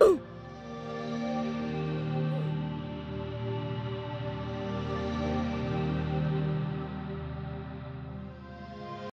Ooh.